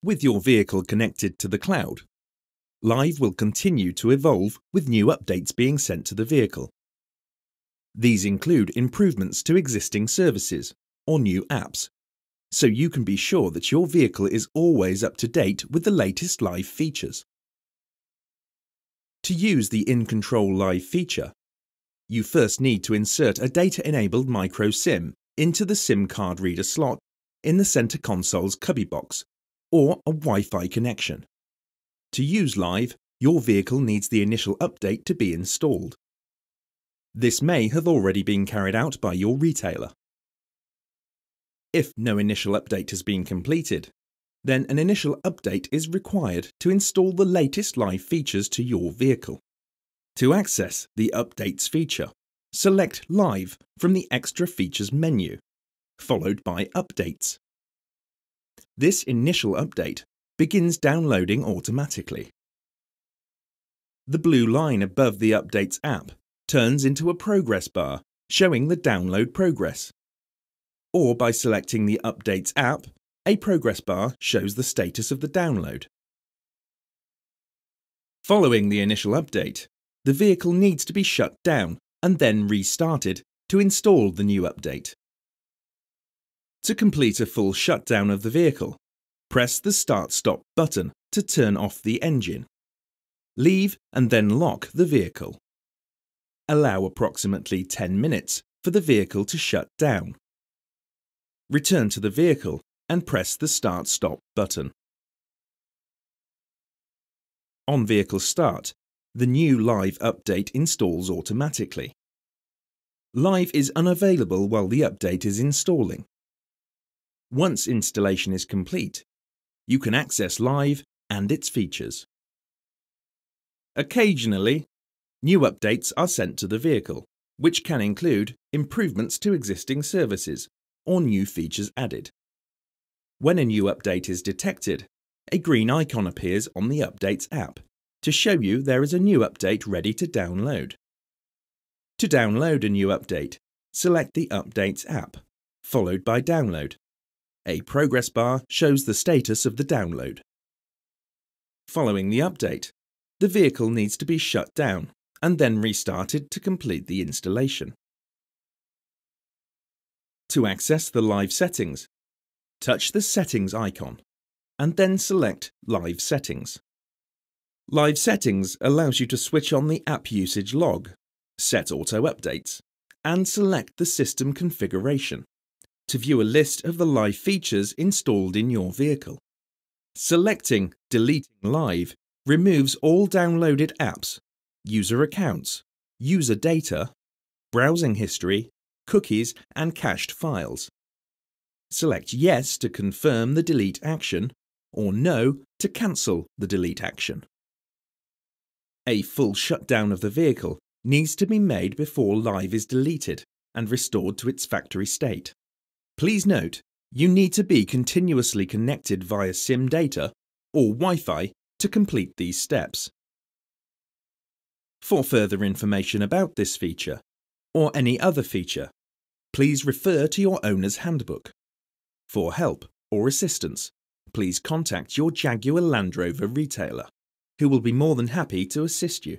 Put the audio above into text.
With your vehicle connected to the cloud, Live will continue to evolve with new updates being sent to the vehicle. These include improvements to existing services or new apps, so you can be sure that your vehicle is always up to date with the latest Live features. To use the In Control Live feature, you first need to insert a data-enabled micro SIM into the SIM card reader slot in the center console's cubby box or a Wi-Fi connection. To use Live, your vehicle needs the initial update to be installed. This may have already been carried out by your retailer. If no initial update has been completed, then an initial update is required to install the latest live features to your vehicle. To access the Updates feature, select Live from the Extra Features menu, followed by Updates. This initial update begins downloading automatically. The blue line above the Updates app turns into a progress bar showing the download progress. Or by selecting the Updates app, a progress bar shows the status of the download. Following the initial update, the vehicle needs to be shut down and then restarted to install the new update. To complete a full shutdown of the vehicle, press the Start-Stop button to turn off the engine. Leave and then lock the vehicle. Allow approximately 10 minutes for the vehicle to shut down. Return to the vehicle and press the Start-Stop button. On vehicle start, the new Live update installs automatically. Live is unavailable while the update is installing. Once installation is complete, you can access Live and its features. Occasionally, new updates are sent to the vehicle, which can include improvements to existing services or new features added. When a new update is detected, a green icon appears on the Updates app to show you there is a new update ready to download. To download a new update, select the Updates app, followed by Download, a progress bar shows the status of the download. Following the update, the vehicle needs to be shut down and then restarted to complete the installation. To access the live settings, touch the Settings icon and then select Live Settings. Live Settings allows you to switch on the app usage log, set auto updates, and select the system configuration to view a list of the live features installed in your vehicle. Selecting Deleting Live removes all downloaded apps, user accounts, user data, browsing history, cookies and cached files. Select Yes to confirm the delete action or No to cancel the delete action. A full shutdown of the vehicle needs to be made before Live is deleted and restored to its factory state. Please note, you need to be continuously connected via SIM data or Wi-Fi to complete these steps. For further information about this feature, or any other feature, please refer to your owner's handbook. For help or assistance, please contact your Jaguar Land Rover retailer, who will be more than happy to assist you.